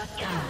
Shut down.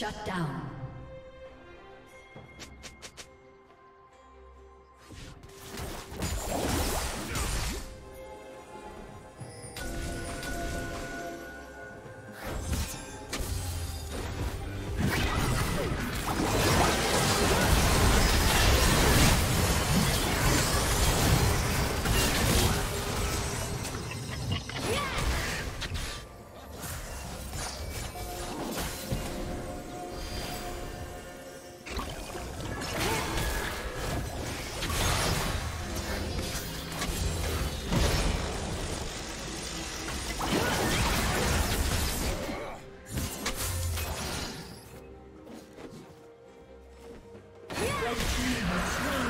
Shut down. Turret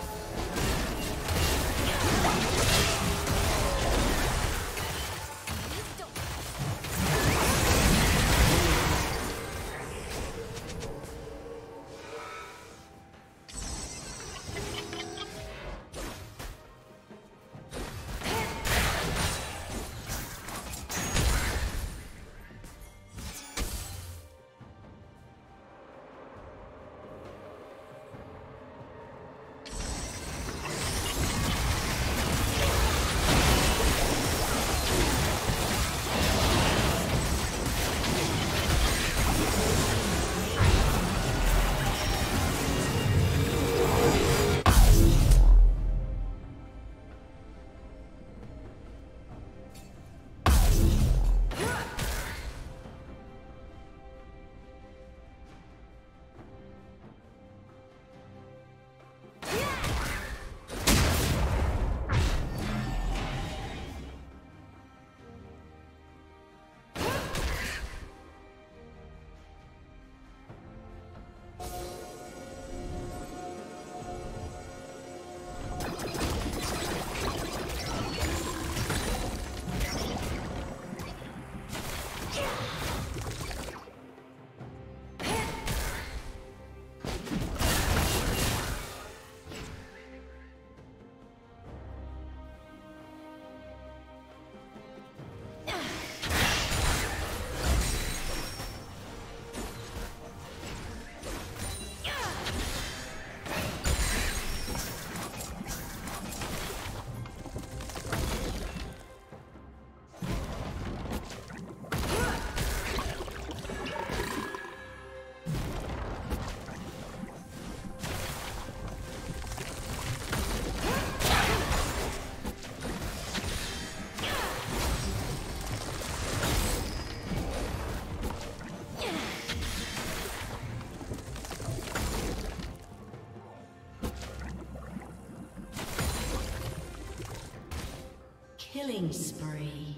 Killing spree.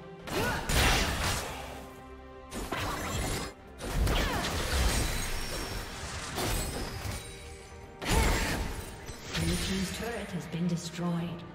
Destroyed.